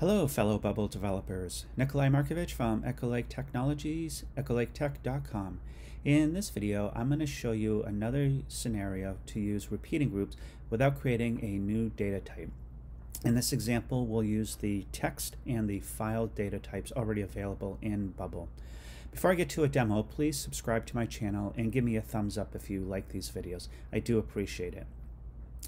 Hello, fellow Bubble developers. Nikolai Markovich from Echo Lake Technologies, echolaketech.com. In this video, I'm going to show you another scenario to use repeating groups without creating a new data type. In this example, we'll use the text and the file data types already available in Bubble. Before I get to a demo, please subscribe to my channel and give me a thumbs up if you like these videos. I do appreciate it.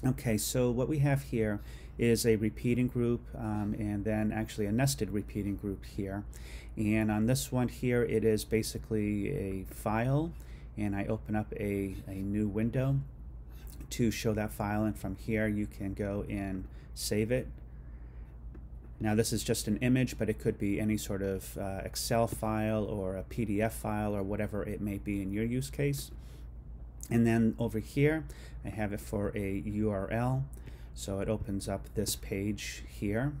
Okay, so what we have here is a repeating group um, and then actually a nested repeating group here. And on this one here, it is basically a file and I open up a, a new window to show that file and from here you can go and save it. Now this is just an image, but it could be any sort of uh, Excel file or a PDF file or whatever it may be in your use case. And then over here, I have it for a URL. So it opens up this page here.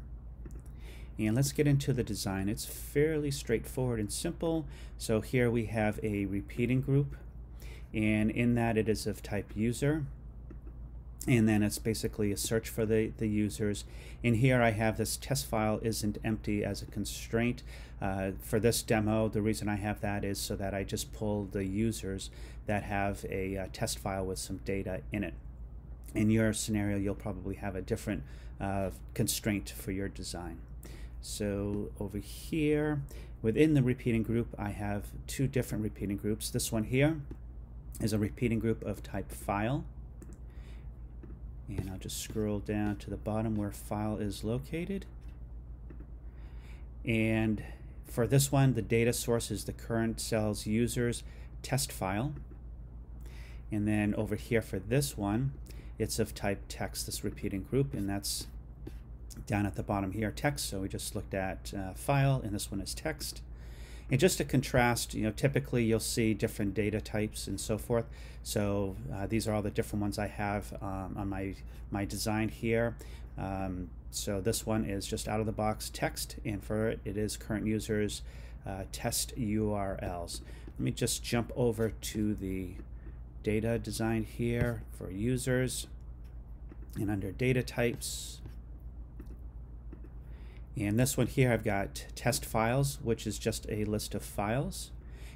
And let's get into the design. It's fairly straightforward and simple. So here we have a repeating group. And in that it is of type user. And then it's basically a search for the, the users. In here I have this test file isn't empty as a constraint. Uh, for this demo, the reason I have that is so that I just pull the users that have a, uh, test file with some data in it in your scenario, you'll probably have a different uh, constraint for your design. So over here, within the repeating group, I have two different repeating groups. This one here is a repeating group of type file. And I'll just scroll down to the bottom where file is located. And for this one, the data source is the current cells users test file. And then over here for this one, it's of type text, this repeating group, and that's down at the bottom here, text. So we just looked at uh, file, and this one is text. And just to contrast, you know, typically you'll see different data types and so forth. So uh, these are all the different ones I have um, on my, my design here. Um, so this one is just out of the box text, and for it, it is current users uh, test URLs. Let me just jump over to the data design here for users and under data types. And this one here I've got test files which is just a list of files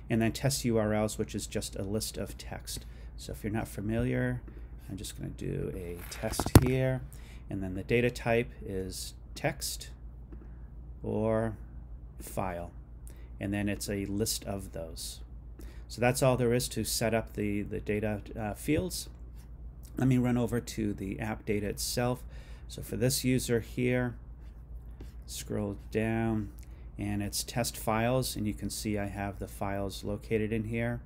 and then test URLs which is just a list of text. So if you're not familiar I'm just going to do a test here and then the data type is text or file and then it's a list of those so that's all there is to set up the, the data uh, fields. Let me run over to the app data itself. So for this user here, scroll down and it's test files and you can see I have the files located in here.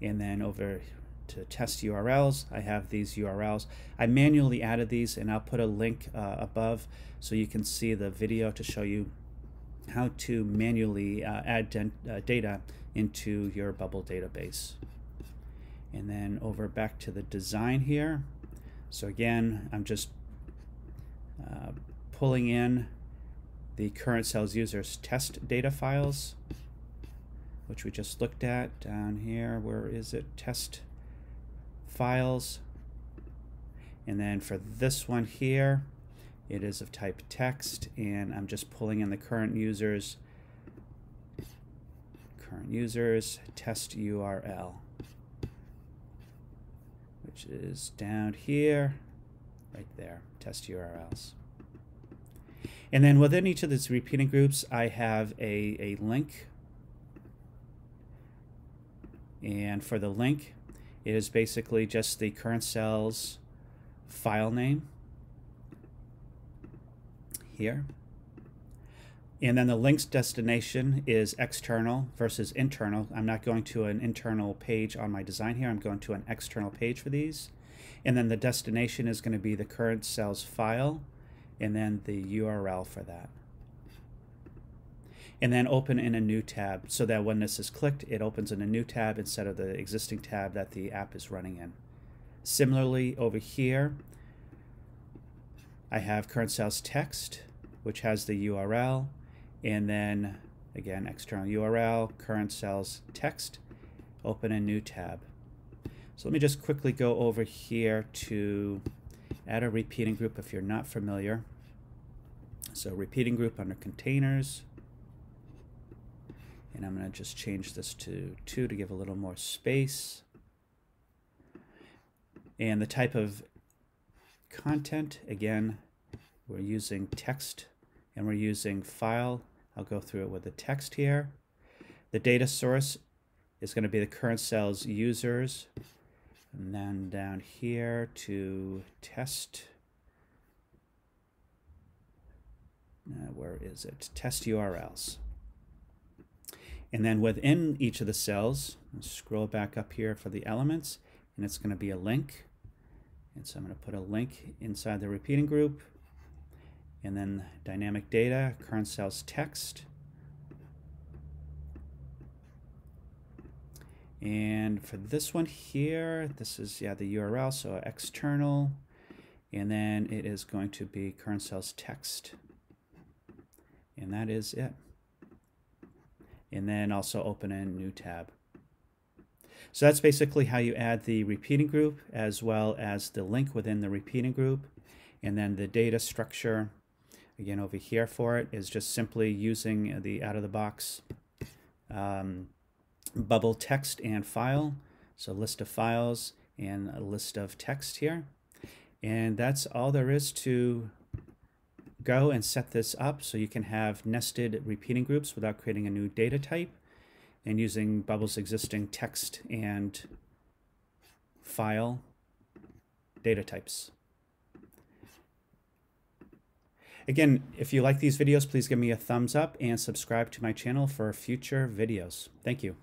And then over to test URLs, I have these URLs. I manually added these and I'll put a link uh, above so you can see the video to show you how to manually uh, add uh, data into your bubble database. And then over back to the design here. So again, I'm just uh, pulling in the current cells users test data files, which we just looked at down here. Where is it? Test files. And then for this one here, it is of type text, and I'm just pulling in the current users, current users, test URL, which is down here, right there, test URLs. And then within each of these repeating groups, I have a, a link. And for the link, it is basically just the current cells file name here. And then the link's destination is external versus internal. I'm not going to an internal page on my design here. I'm going to an external page for these. And then the destination is going to be the current cells file and then the URL for that. And then open in a new tab so that when this is clicked, it opens in a new tab instead of the existing tab that the app is running in. Similarly, over here, I have current cells text, which has the URL, and then again, external URL, current cells text, open a new tab. So let me just quickly go over here to add a repeating group if you're not familiar. So repeating group under containers. And I'm going to just change this to 2 to give a little more space. And the type of content, again, we're using text and we're using file. I'll go through it with the text here. The data source is going to be the current cell's users. And then down here to test. Uh, where is it? Test URLs. And then within each of the cells, scroll back up here for the elements, and it's going to be a link. And so I'm going to put a link inside the repeating group. And then dynamic data, current cells text. And for this one here, this is yeah the URL, so external. And then it is going to be current cells text. And that is it and then also open a new tab. So that's basically how you add the repeating group as well as the link within the repeating group. And then the data structure, again over here for it, is just simply using the out-of-the-box um, bubble text and file. So list of files and a list of text here. And that's all there is to go and set this up so you can have nested repeating groups without creating a new data type and using Bubble's existing text and file data types. Again, if you like these videos, please give me a thumbs up and subscribe to my channel for future videos. Thank you.